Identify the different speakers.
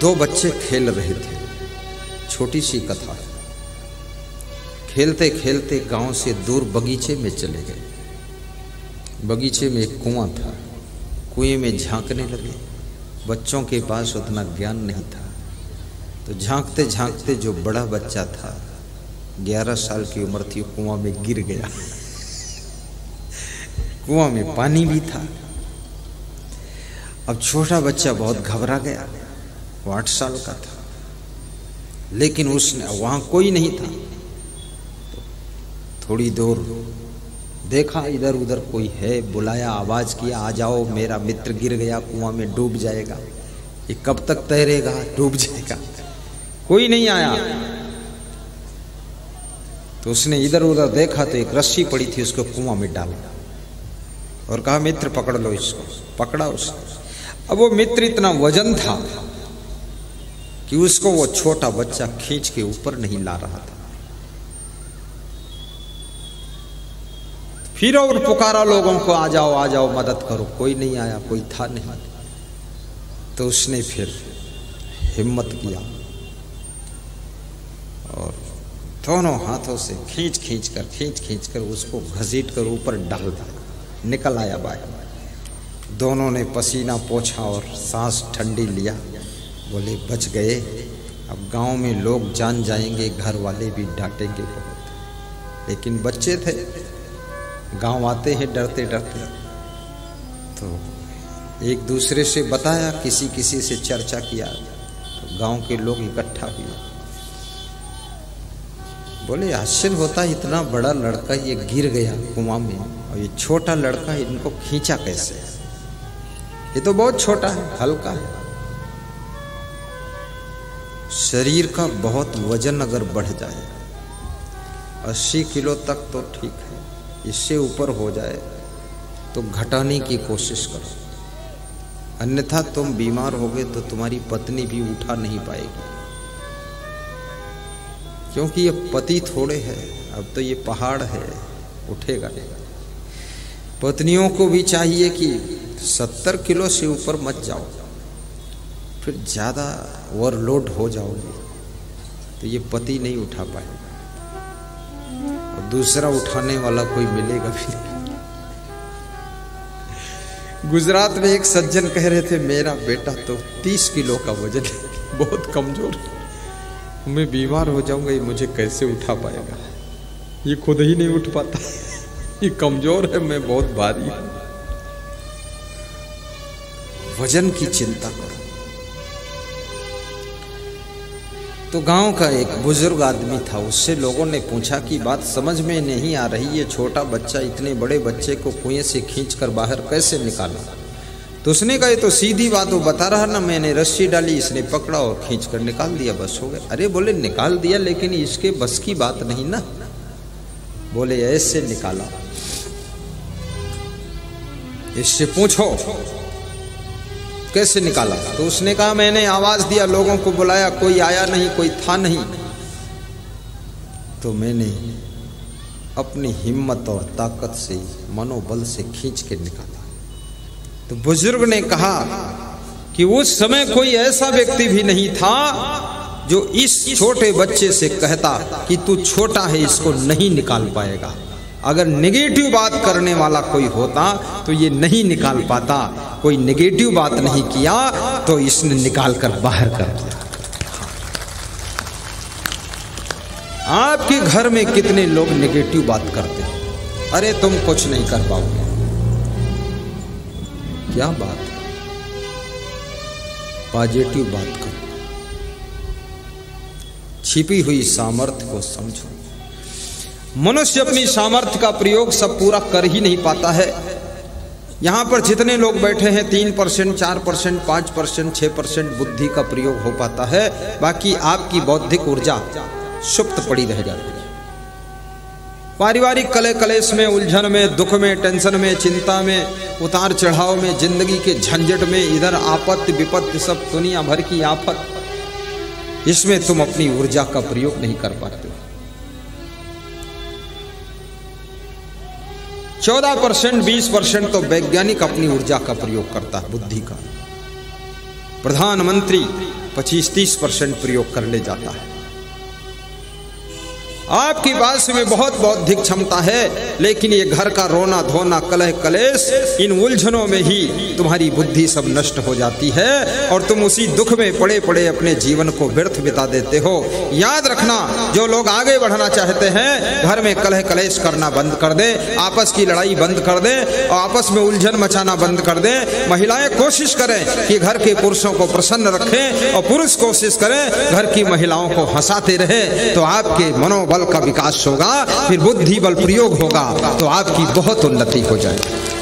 Speaker 1: दो बच्चे खेल रहे थे। छोटी सी कथा। है खेलते खेलते गाँव से दूर बगीचे में चले गए। बगीचे में एक कुआँ था। कुएँ में झांकने लगे। बच्चों के पास उतना ज्ञान नहीं था। तो झांकते झांकते जो बड़ा बच्चा था, ग्यारह साल की उम्र थी, कुआँ में गिर गया। कुआँ में पानी भी था। अब छोटा बच्चा बहुत घबरा गया। वो आठ साल का था। लेकिन उसने वहाँ कोई नहीं था। थोड़ी दूर देखा इधर उधर कोई है, बुलाया, आवाज़ किया, आ जाओ, मेरा मित्र गिर गया, कुआँ में डूब जाएगा। ये कब तक तैरेगा? डूब जाएगा। कोई नहीं आया। तो उसने इधर उधर देखा तो एक रस्सी पड़ी थी, उसको कुआँ में डाला और कहा, मित्र, पकड़ लो इसको। पकड़ा उसने। अब वो मित्र इतना वज़न था। कि उसको वो छोटा बच्चा खींच के ऊपर नहीं ला रहा था। फिर और पुकारा लोगों को, आ जाओ आ जाओ, मदद करो, कोई नहीं आया, कोई था नहीं। तो उसने फिर हिम्मत किया और दोनों हाथों से खींच खींच कर, खींच खींच कर उसको घसीट कर ऊपर डाल दिया। निकल आया बाहर। दोनों ने पसीना पोछा और सांस ठंडी लिया। बोले, बच गए। अब गाँव में लोग जान जाएँगे, घर वाले भी डांटेंगे बहुत। लेकिन बच्चे थे। गाँव आते हैं डरते डरते। तो एक दूसरे से बताया, किसी किसी से चर्चा किया। तो गाँव के लोग इकट्ठा हुए। बोले, आश्चर्य होता, इतना बड़ा लड़का ये गिर गया कुआँ में, और ये छोटा लड़का इनको खींचा कैसे? ये तो बहुत छोटा है, हल्का है। शरीर का बहुत वज़न अगर बढ़ जाए, अस्सी किलो तक तो ठीक है, इससे ऊपर हो जाए तो घटाने की कोशिश करो। अन्यथा तुम बीमार होगे तो तुम्हारी पत्नी भी उठा नहीं पाएगी। क्योंकि ये पति थोड़े है, अब तो ये पहाड़ है, उठेगा नहीं। पत्नियों को भी चाहिए कि सत्तर किलो से ऊपर मत जाओ। फिर ज़्यादा ओवरलोड हो जाओगे तो ये पति नहीं उठा पाएगा। और दूसरा उठाने वाला कोई मिलेगा फिर गुजरात में एक सज्जन कह रहे थे, मेरा बेटा तो तीस किलो का वज़न है, बहुत कमज़ोर मैं बीमार हो जाऊँगा, ये मुझे कैसे उठा पाएगा? ये खुद ही नहीं उठ पाता। ये कमज़ोर है, मैं बहुत भारी हूँ। वज़न की चिंता करो। तो गाँव का एक बुज़ुर्ग आदमी था, उससे लोगों ने पूछा कि बात समझ में नहीं आ रही, ये छोटा बच्चा इतने बड़े बच्चे को कुएँ से खींचकर बाहर कैसे निकाला? तो उसने कहा तो सीधी बात वो बता रहा ना, मैंने रस्सी डाली, इसने पकड़ा और खींच कर निकाल दिया, बस हो गया। अरे बोले, निकाल दिया, लेकिन इसके बस की बात नहीं ना? बोले, ऐसे निकाला। इससे पूछो कैसे निकाला? तो उसने कहा, मैंने आवाज़ दिया, लोगों को बुलाया, कोई आया नहीं, कोई था नहीं। तो मैंने अपनी हिम्मत और ताकत से, मनोबल से खींच के निकाला। तो बुज़ुर्ग ने कहा कि उस समय कोई ऐसा व्यक्ति भी नहीं था जो इस छोटे बच्चे से कहता कि तू छोटा है, इसको नहीं निकाल पाएगा। अगर नेगेटिव बात करने वाला कोई होता तो ये नहीं निकाल पाता। कोई नेगेटिव बात नहीं किया तो इसने निकाल कर बाहर कर दिया। आपके घर में कितने लोग नेगेटिव बात करते हैं? अरे, तुम कुछ नहीं कर पाओगे। क्या बात है? पॉजिटिव बात करो। छिपी हुई सामर्थ्य को समझो। मनुष्य अपनी सामर्थ्य का प्रयोग सब पूरा कर ही नहीं पाता है। यहाँ पर जितने लोग बैठे हैं, तीन परसेंट, चार परसेंट, पाँच परसेंट, छह परसेंट बुद्धि का प्रयोग हो पाता है। बाकी आपकी बौद्धिक ऊर्जा सुप्त पड़ी रह जाती है। पारिवारिक कले कलेश में, उलझन में, दुख में, टेंशन में, चिंता में, उतार चढ़ाव में, ज़िंदगी के झंझट में, इधर आपत्ति, विपत्ति, सब दुनिया भर की आफत। इसमें तुम अपनी ऊर्जा का प्रयोग नहीं कर पाते हो। चौदह परसेंट, बीस परसेंट तो वैज्ञानिक अपनी ऊर्जा का प्रयोग करता है, बुद्धि का। प्रधानमंत्री पच्चीस तीस परसेंट प्रयोग कर ले जाता है। आपकी बात में बहुत बौद्धिक क्षमता है, लेकिन ये घर का रोना धोना, कलह कलेश, इन उलझनों में ही तुम्हारी बुद्धि सब नष्ट हो जाती है, और तुम उसी दुख में पड़े पड़े अपने जीवन को व्यर्थ बिता देते हो। याद रखना, जो लोग आगे बढ़ना चाहते हैं, घर में कलह कलेश करना बंद कर दे, आपस की लड़ाई बंद कर दे और आपस में उलझन मचाना बंद कर दे। महिलाएँ कोशिश करें कि घर के पुरुषों को प्रसन्न रखें, और पुरुष कोशिश करें, घर की महिलाओं को हंसाते रहे तो आपके मनोबल बल का विकास होगा, फिर बुद्धि बल प्रयोग होगा तो आपकी बहुत उन्नति हो जाएगी।